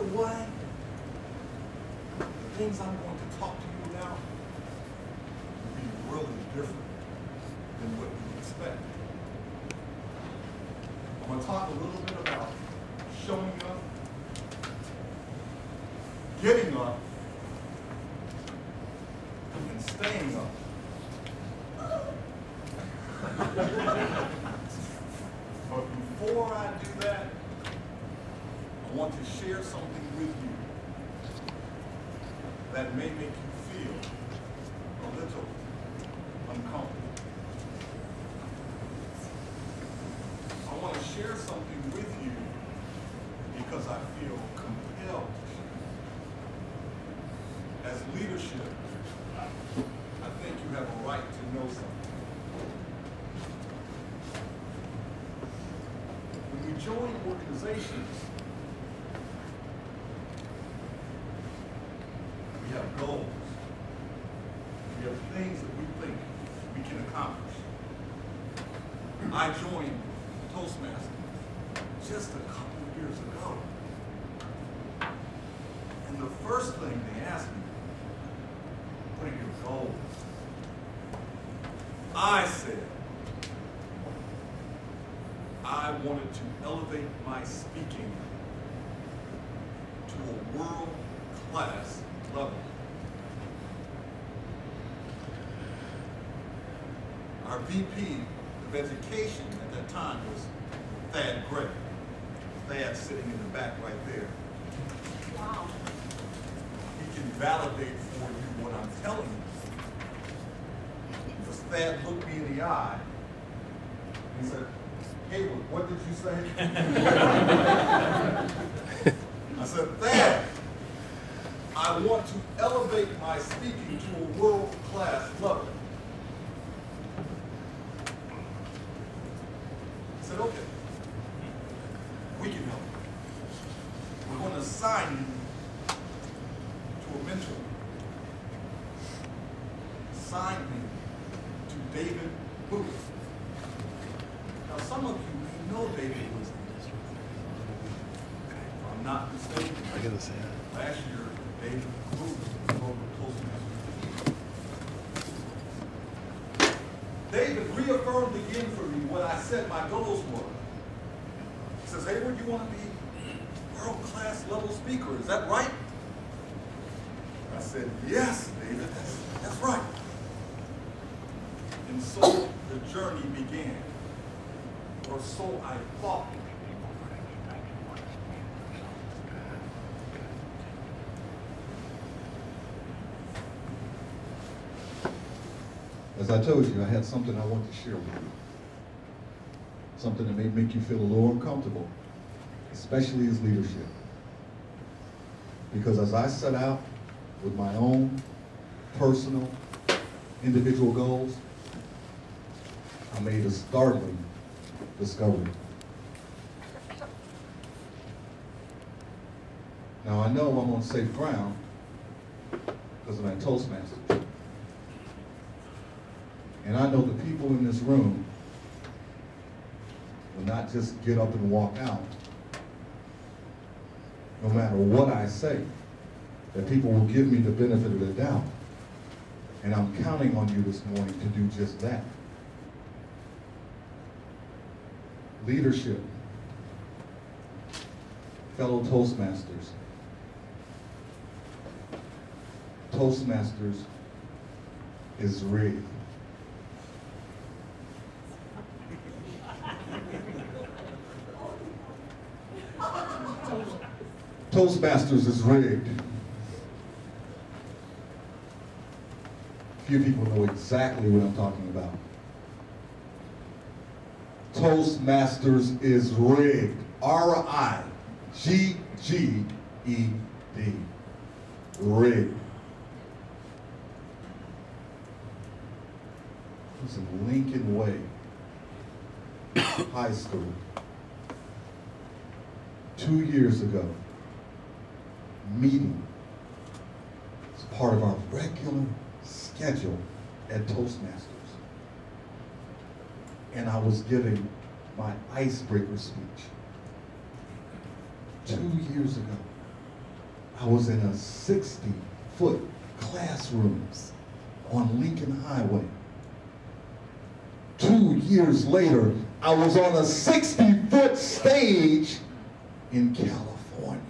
another way, the things I'm going to talk to you about will be really different than what you expect. I'm going to talk a little bit about showing up, getting up, and staying up. But before I do that, I want to share something with you that may make you feel a little uncomfortable. I want to share something with you because I feel compelled to share. As leadership, I think you have a right to know something. When we join organizations, we have goals. We have things that we think we can accomplish. I joined Toastmasters just a couple of years ago. And the first thing they asked me, what are your goals? I said, I wanted to elevate my speaking to a world-class level. Our VP of Education at that time was Thad Gray. Thad sitting in the back right there. Wow. He can validate for you what I'm telling you. Because Thad looked me in the eye and said, Hayward, what did you say? I said, Thad, I want to elevate my speaking to a world-class level. I said, okay, we can help. We're going to assign you to a mentor. Assign me to David Booth. Now, some of you may know David Booth. If I'm not mistaken. I gotta say that. Last year, David Booth was over Toastmasters. David reaffirmed again for me what I said my goals were. He says, Hayward, you want to be world-class level speaker, is that right? I said, yes, David, that's, that's right. And so the journey began, or so I thought. I told you, I had something I wanted to share with you. Something that may make you feel a little uncomfortable, especially as leadership. Because as I set out with my own personal, individual goals, I made a startling discovery. Now I know I'm on safe ground because I'm at Toastmasters. And I know the people in this room will not just get up and walk out, no matter what I say, that people will give me the benefit of the doubt. And I'm counting on you this morning to do just that. Leadership, fellow Toastmasters. Toastmasters is rigged. Toastmasters is rigged. Few people know exactly what I'm talking about. Toastmasters is rigged. R-I-G-G-E-D. Rigged. Was in Lincoln Way High School. Two years ago, meeting as part of our regular schedule at Toastmasters. And I was giving my icebreaker speech. Two years ago, I was in a 60 foot classroom on Lincoln Highway. Two years later, I was on a 60 foot stage in California.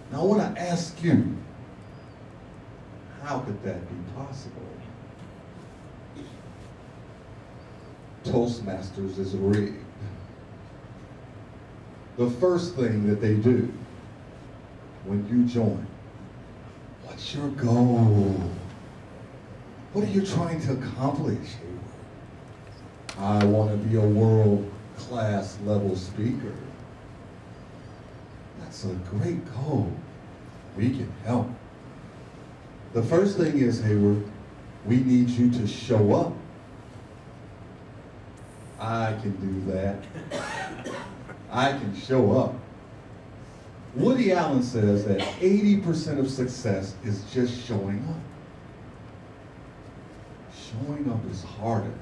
Now I want to ask you, how could that be possible? Toastmasters is rigged. The first thing that they do when you join, what's your goal? What are you trying to accomplish? I want to be a world class level speaker. That's a great goal. We can help. The first thing is, Hayward, we need you to show up. I can do that. I can show up. Woody Allen says that 80% of success is just showing up. Showing up is harder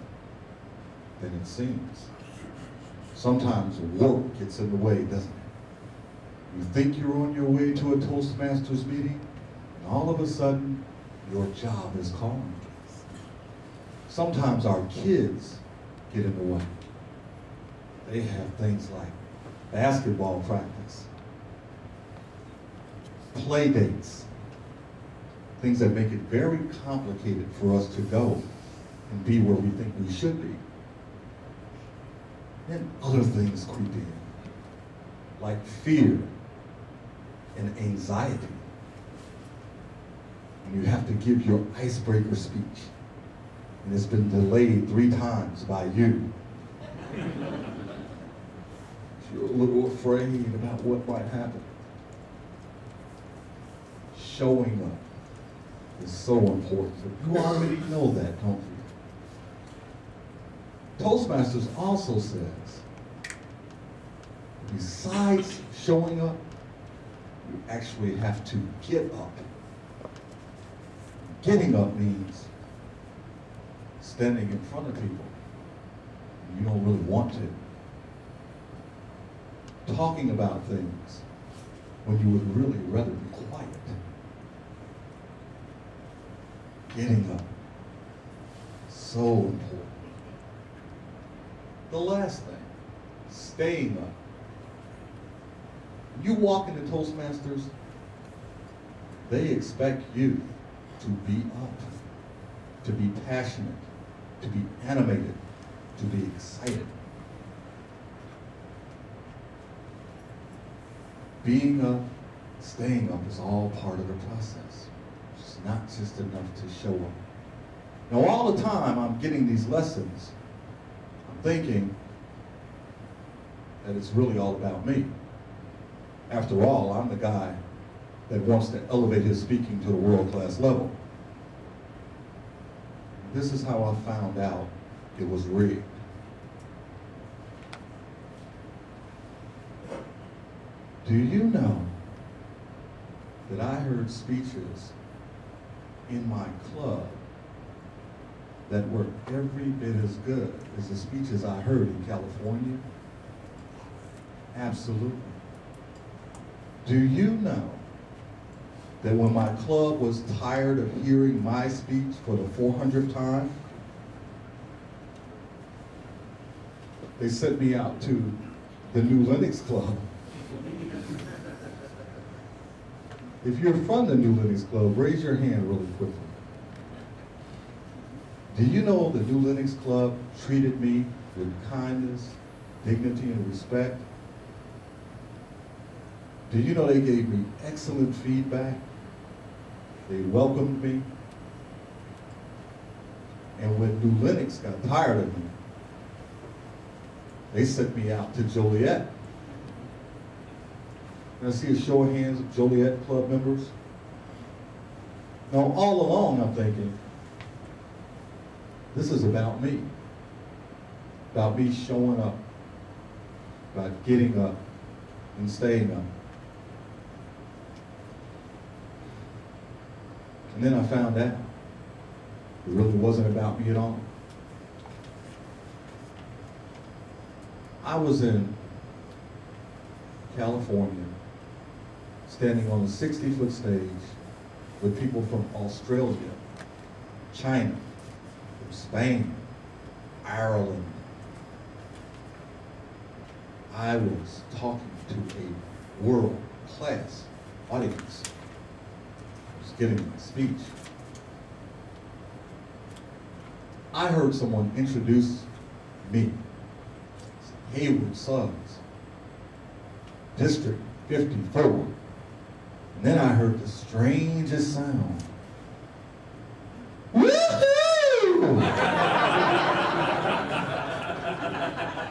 than it seems. Sometimes work gets in the way, doesn't? You think you're on your way to a Toastmasters meeting, and all of a sudden, your job is calling. Sometimes our kids get in the way. They have things like basketball practice, play dates, things that make it very complicated for us to go and be where we think we should be. And other things creep in, like fear and anxiety. And you have to give your icebreaker speech, and it's been delayed three times by you. You're a little afraid about what might happen. Showing up is so important. You already know that, don't you? Toastmasters also says, besides showing up, you actually have to get up. Getting up means standing in front of people. You don't really want to. Talking about things when you would really rather be quiet. Getting up. So important. The last thing, staying up. You walk into Toastmasters, they expect you to be up, to be passionate, to be animated, to be excited. Being up, staying up is all part of the process. It's not just enough to show up. Now, all the time I'm getting these lessons, I'm thinking that it's really all about me. After all, I'm the guy that wants to elevate his speaking to the world-class level. This is how I found out it was rigged. Do you know that I heard speeches in my club that were every bit as good as the speeches I heard in California? Absolutely. Do you know that when my club was tired of hearing my speech for the 400th time, they sent me out to the New Lenox Club. If you're from the New Lenox Club, raise your hand really quickly. Do you know the New Lenox Club treated me with kindness, dignity, and respect? Do you know they gave me excellent feedback? They welcomed me. And when New Lenox got tired of me, they sent me out to Joliet. I see a show of hands of Joliet Club members? Now, all along, I'm thinking, this is about me. About me showing up, about getting up and staying up. And then I found out it really wasn't about me at all. I was in California, standing on a 60 foot stage with people from Australia, China, Spain, Ireland. I was talking to a world class audience. Giving my speech. I heard someone introduce me, Hayward Suggs, District 54. And then I heard the strangest sound.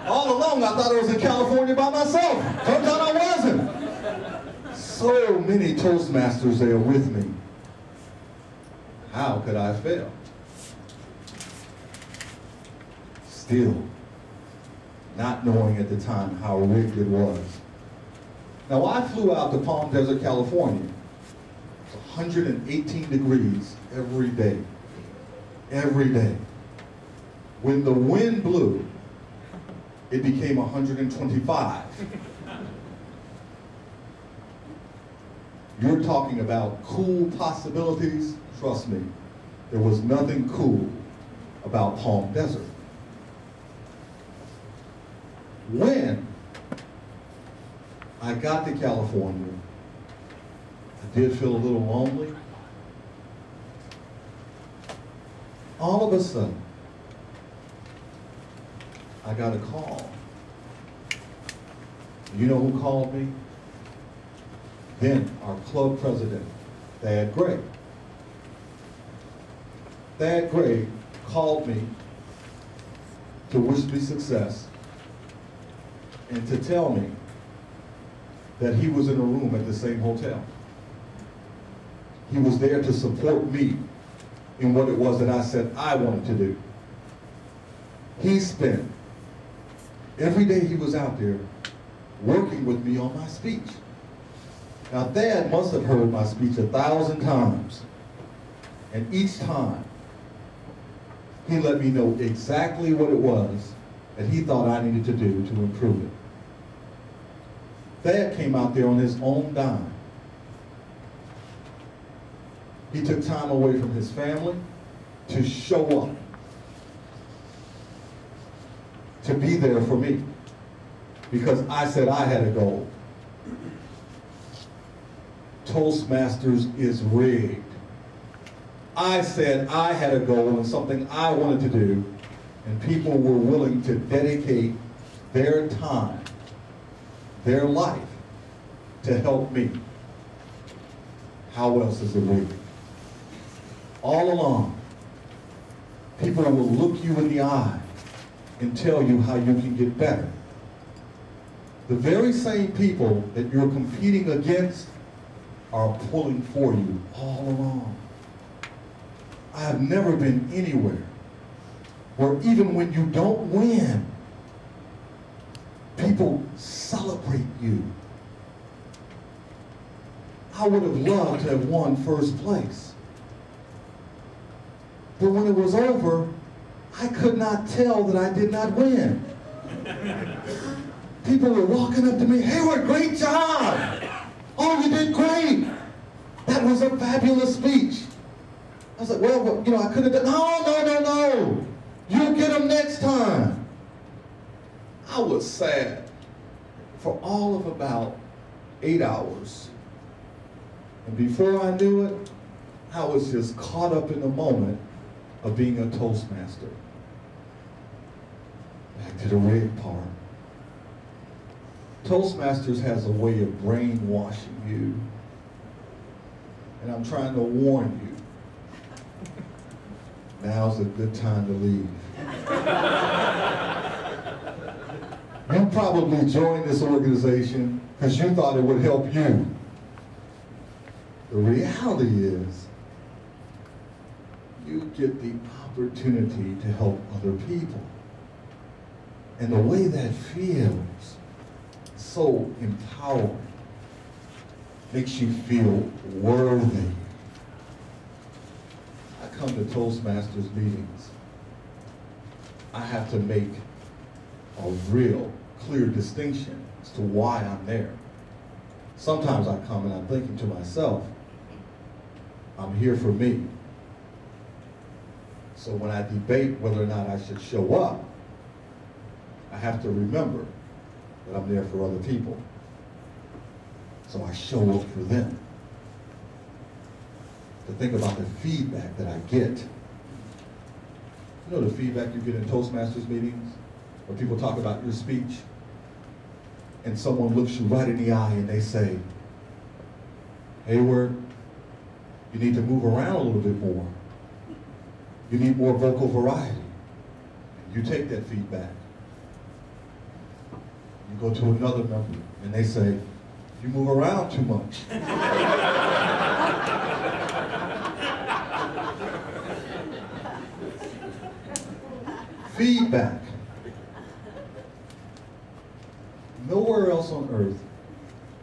All along, I thought I was in California by myself. Turns out I wasn't. So many Toastmasters there with me. How could I fail? Still, not knowing at the time how rigged it was. Now, I flew out to Palm Desert, California. It's 118 degrees every day. Every day. When the wind blew, it became 125. You're talking about cool possibilities. Trust me, there was nothing cool about Palm Desert. When I got to California, I did feel a little lonely. All of a sudden, I got a call. You know who called me? Then our club president, Thad Gray. Thad Gray called me to wish me success and to tell me that he was in a room at the same hotel. He was there to support me in what it was that I said I wanted to do. He spent every day he was out there working with me on my speech. Now, Thad must have heard my speech a thousand times. And each time, he let me know exactly what it was that he thought I needed to do to improve it. Thad came out there on his own dime. He took time away from his family to show up, to be there for me, because I said I had a goal. Toastmasters is rigged. I said I had a goal and something I wanted to do, and people were willing to dedicate their time, their life, to help me. How else is it rigged? All along, people will look you in the eye and tell you how you can get better. The very same people that you're competing against are pulling for you all along. I have never been anywhere where even when you don't win, people celebrate you. I would have loved to have won first place. But when it was over, I could not tell that I did not win. People were walking up to me, Hayward, great job. Oh, you did great. That was a fabulous speech. I was like, well, you know, I could have done, no, no, no, no. You'll get them next time. I was sad for all of about eight hours. And before I knew it, I was just caught up in the moment of being a Toastmaster. Back to the red part. Toastmasters has a way of brainwashing you. And I'm trying to warn you. Now's a good time to leave. you probably joined this organization because you thought it would help you. The reality is, you get the opportunity to help other people. And the way that feels, so empowering, makes you feel worthy. Come to Toastmasters meetings. I have to make a real clear distinction as to why I'm there. Sometimes I come and I'm thinking to myself, I'm here for me. So when I debate whether or not I should show up, I have to remember that I'm there for other people. So I show up for them. To think about the feedback that I get. You know the feedback you get in Toastmasters meetings? Where people talk about your speech and someone looks you right in the eye and they say, Hayward, you need to move around a little bit more. You need more vocal variety. You take that feedback. You go to another member and they say, you move around too much. feedback. Nowhere else on earth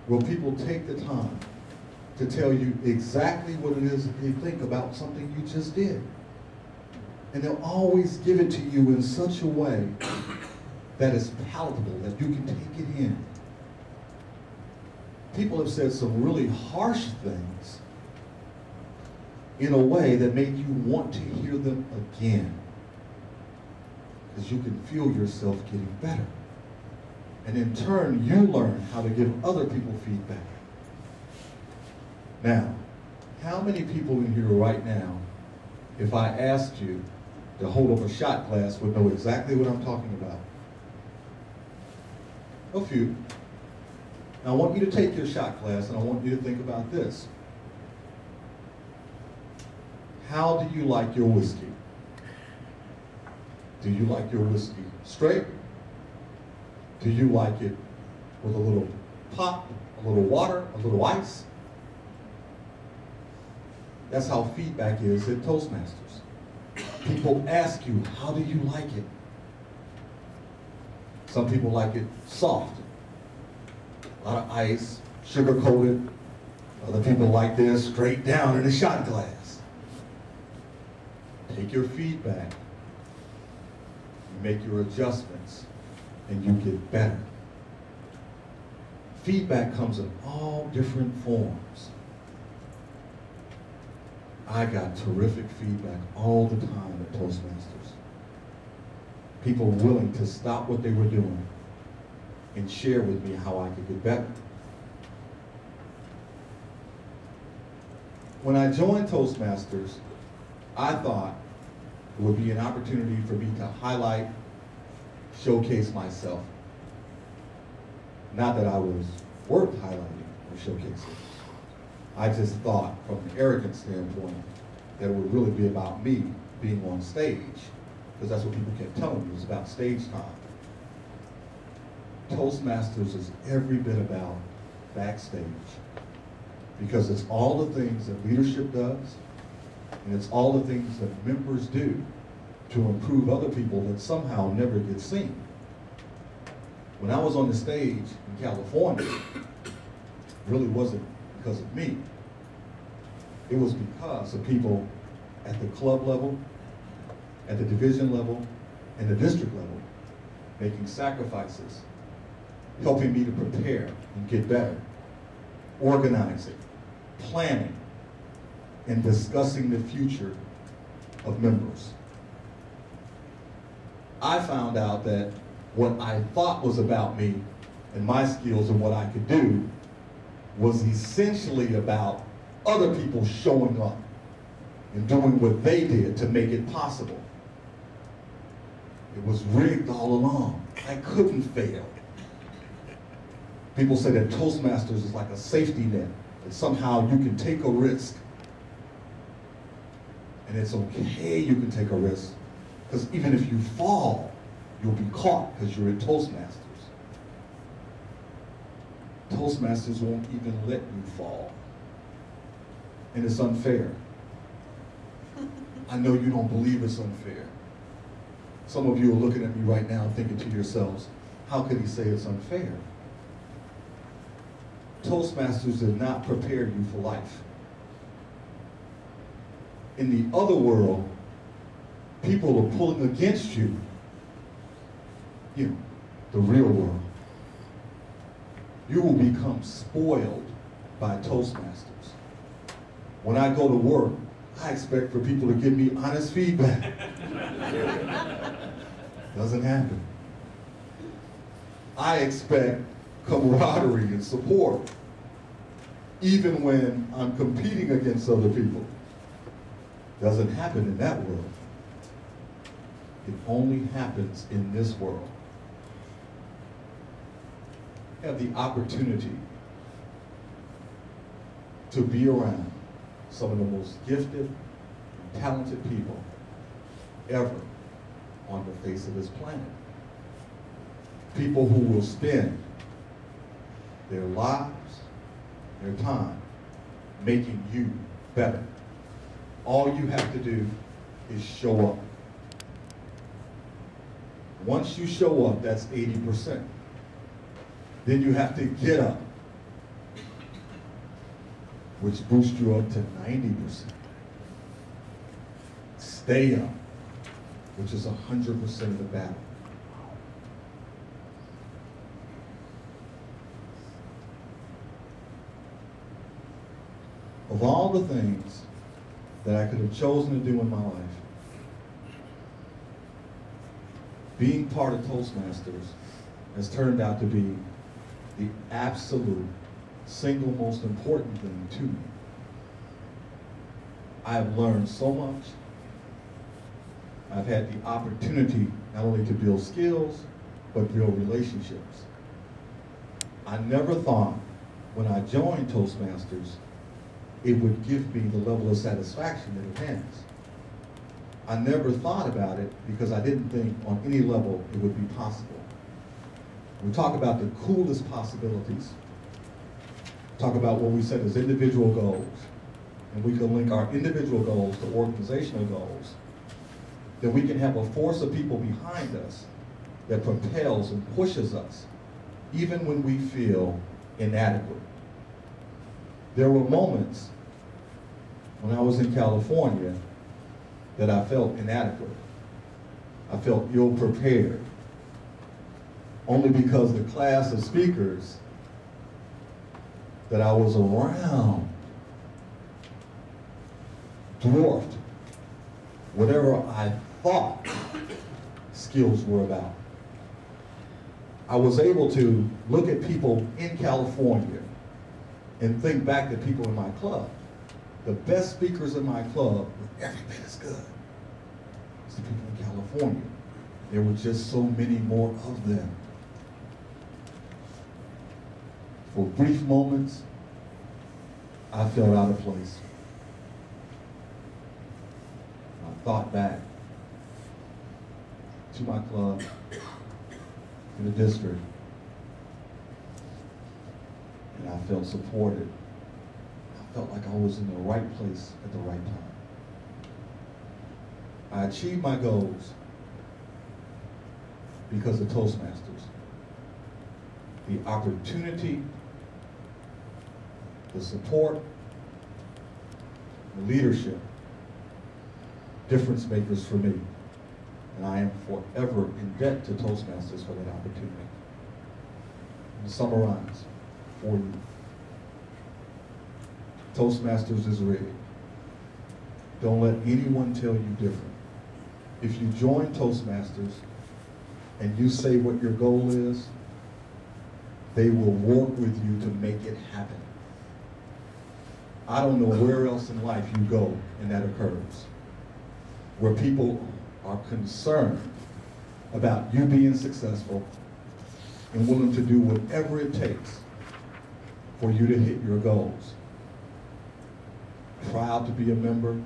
will people take the time to tell you exactly what it is they think about something you just did. And they'll always give it to you in such a way that is palatable, that you can take it in. People have said some really harsh things in a way that made you want to hear them again. Because you can feel yourself getting better. And in turn, you learn how to give other people feedback. Now, how many people in here right now, if I asked you to hold up a shot glass, would know exactly what I'm talking about? A few. Now, I want you to take your shot glass and I want you to think about this. How do you like your whiskey? Do you like your whiskey straight? Do you like it with a little pop, a little water, a little ice? That's how feedback is at Toastmasters. People ask you, how do you like it? Some people like it soft, a lot of ice, sugar coated. Other people like this straight down in a shot glass. Take your feedback, make your adjustments, and you get better. Feedback comes in all different forms. I got terrific feedback all the time at Toastmasters. People willing to stop what they were doing and share with me how I could get better. When I joined Toastmasters, I thought it would be an opportunity for me to highlight, showcase myself. Not that I was worth highlighting or showcasing. I just thought, from an arrogant standpoint, that it would really be about me being on stage, because that's what people kept telling me, it was about stage time. Toastmasters is every bit about backstage, because it's all the things that leadership does, and it's all the things that members do to improve other people that somehow never get seen. When I was on the stage in California, it really wasn't because of me. It was because of people at the club level, at the division level, and the district level, making sacrifices, helping me to prepare and get better, organizing, planning, and discussing the future of members. I found out that what I thought was about me and my skills and what I could do was essentially about other people showing up and doing what they did to make it possible. It was rigged all along. I couldn't fail. People say that Toastmasters is like a safety net, that somehow you can take a risk And it's okay you can take a risk. Because even if you fall, you'll be caught because you're at Toastmasters. Toastmasters won't even let you fall. And it's unfair. I know you don't believe it's unfair. Some of you are looking at me right now thinking to yourselves, how could he say it's unfair? Toastmasters did not prepare you for life. In the other world, people are pulling against you. You the real world. You will become spoiled by Toastmasters. When I go to work, I expect for people to give me honest feedback. Doesn't happen. I expect camaraderie and support, even when I'm competing against other people. Doesn't happen in that world. It only happens in this world. Have the opportunity to be around some of the most gifted and talented people ever on the face of this planet. People who will spend their lives, their time, making you better. All you have to do is show up. Once you show up, that's 80%. Then you have to get up, which boosts you up to 90%. Stay up, which is 100% of the battle. Of all the things that I could have chosen to do in my life, being part of Toastmasters has turned out to be the absolute single most important thing to me. I have learned so much. I've had the opportunity not only to build skills, but build relationships. I never thought when I joined Toastmasters, it would give me the level of satisfaction that it has. I never thought about it because I didn't think on any level it would be possible. We talk about the coolest possibilities. Talk about what we set as individual goals. And we can link our individual goals to organizational goals. Then we can have a force of people behind us that propels and pushes us, even when we feel inadequate. There were moments when I was in California that I felt inadequate. I felt ill prepared only because the class of speakers that I was around dwarfed whatever I thought skills were about. I was able to look at people in California and think back to people in my club. The best speakers in my club were every bit as good as the people in California. There were just so many more of them. For brief moments, I felt out of place. I thought back to my club, to the district, and I felt supported. I felt like I was in the right place at the right time. I achieved my goals because of Toastmasters. The opportunity the support, the leadership, difference makers for me. And I am forever in debt to Toastmasters for that opportunity. To summarize for you, Toastmasters is ready. Don't let anyone tell you different. If you join Toastmasters and you say what your goal is, they will work with you to make it happen. I don't know where else in life you go and that occurs, where people are concerned about you being successful and willing to do whatever it takes for you to hit your goals. Proud to be a member,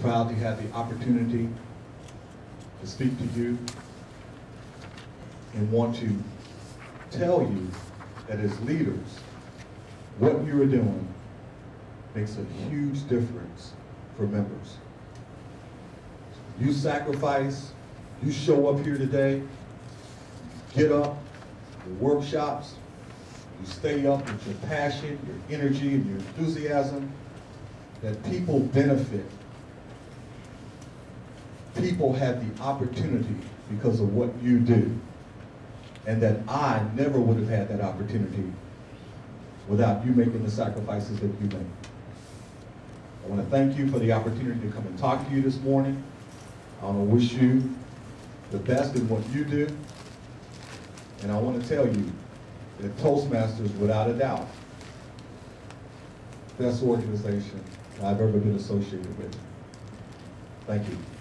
Proud to have the opportunity to speak to you and want to tell you that as leaders, what you are doing makes a huge difference for members. You sacrifice, you show up here today, get up, workshops, you stay up with your passion, your energy, and your enthusiasm, that people benefit. People have the opportunity because of what you do. And that I never would have had that opportunity without you making the sacrifices that you made. I want to thank you for the opportunity to come and talk to you this morning. I want to wish you the best in what you do. And I want to tell you Toastmasters, without a doubt, best organization I've ever been associated with. Thank you.